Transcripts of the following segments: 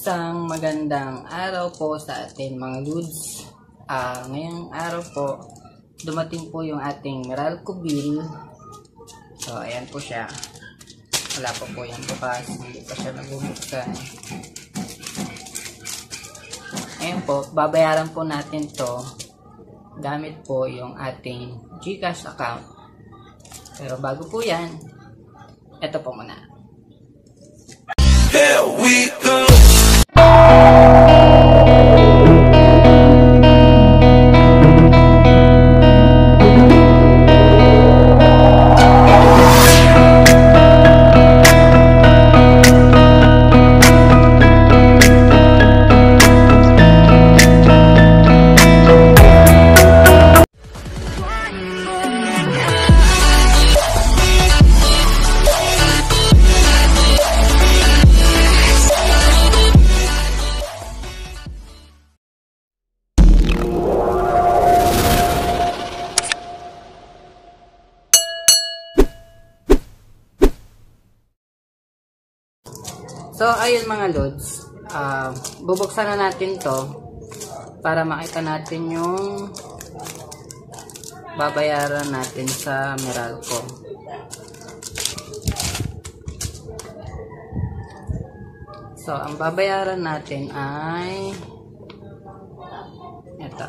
Isang magandang araw po sa atin mga dudes. Ah, ngayong araw po, dumating po yung ating Meralco bill. So, ayan po siya. Wala pa po yung bukas. Hindi pa siya nabubuksan. Ayan po, babayaran po natin to gamit po yung ating Gcash account. Pero bago po yan, ito po muna. Here we go. Thank you. So, ayun mga lods. ah bubuksan na natin to para makita natin yung babayaran natin sa Meralco. So, ang babayaran natin ay ito.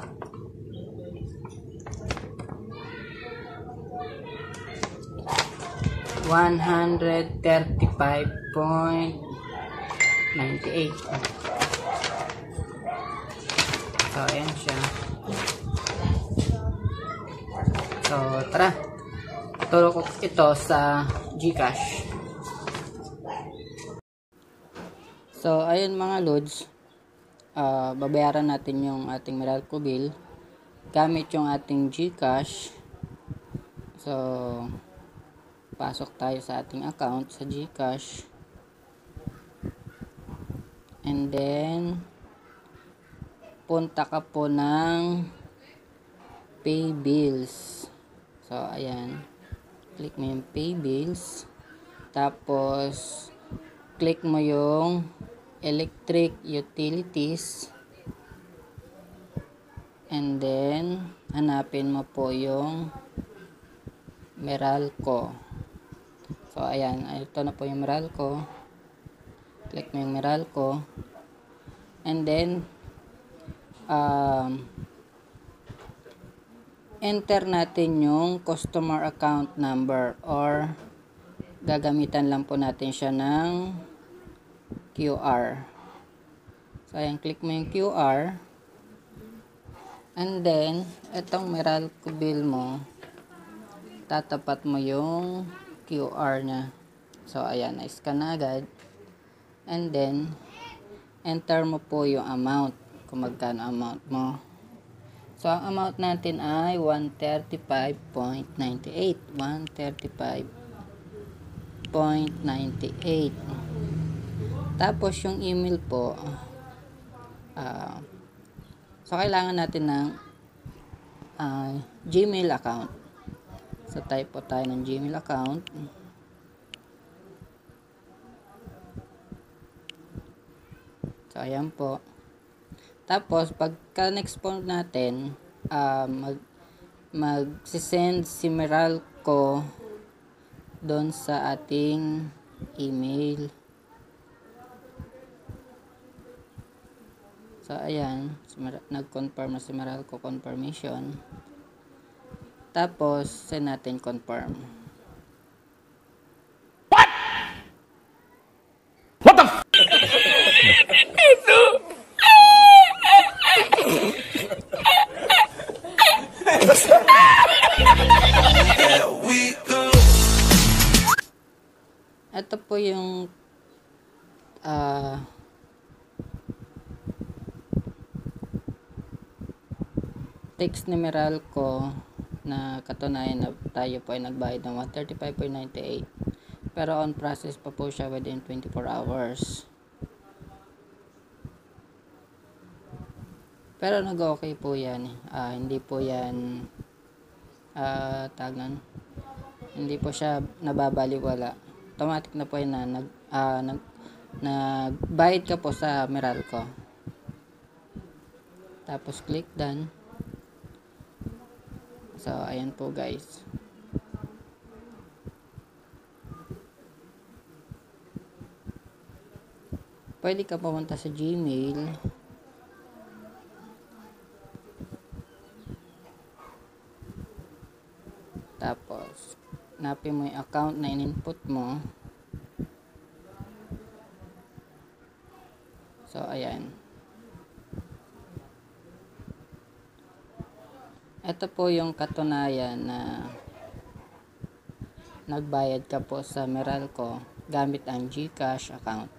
One hundred thirty-five point 98. So, ayan siya. So, tara. Turo ko ito sa Gcash. So, ayun mga loads. Uh, babayaran natin yung ating Meralco bill gamit yung ating Gcash. So, pasok tayo sa ating account sa Gcash. And then, punta ka po ng pay bills. So, ayan. Click mo yung pay bills. Tapos, click mo yung electric utilities. And then, hanapin mo po yung Meralco. So, ayan. Ito na po yung Meralco click mo yung Meralco and then um, enter natin yung customer account number or gagamitan lang po natin siya ng QR so ayan click mo yung QR and then itong Meralco bill mo tatapat mo yung QR nya so ayan na-scan na agad and then enter mo po yung amount kung magkano amount mo. So ang amount natin ay 135.98 135.98 tapos yung email po uh, so kailangan natin ng uh, gmail account. So type po tayo ng gmail account So, ayan po. Tapos, pagka next po natin, uh, mag, mag-send si Meralco doon sa ating email. So, ayan. Nag-confirm na si Meralco confirmation. Tapos, send natin confirm. Po yung ah text numeral ko na katunayan na tayo po ay nagbayad ng 135.98 pero on process pa po siya within 24 hours. Pero nag-okay po yan ah, hindi po yan ah, tagan hindi po siya nababaliwala automatic na po yan na nag, ah, nag nagbayad ka po sa Meralco. Tapos click done. So, ayan po guys. Pwede ka pumunta sa Gmail. Tapos, napin mo yung account na in-input mo. So, ayan. Ito po yung katunayan na nagbayad ka po sa Meralco gamit ang GCash account.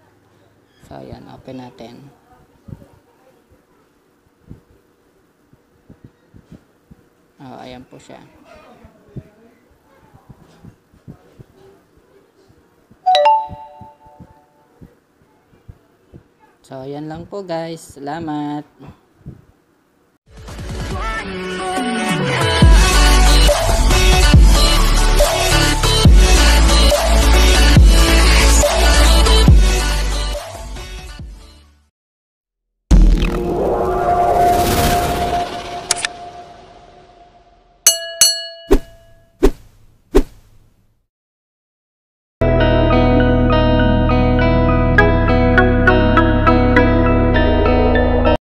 So, ayan. Open natin. Oh, ayan po siya. So, ayan lang po guys. Salamat.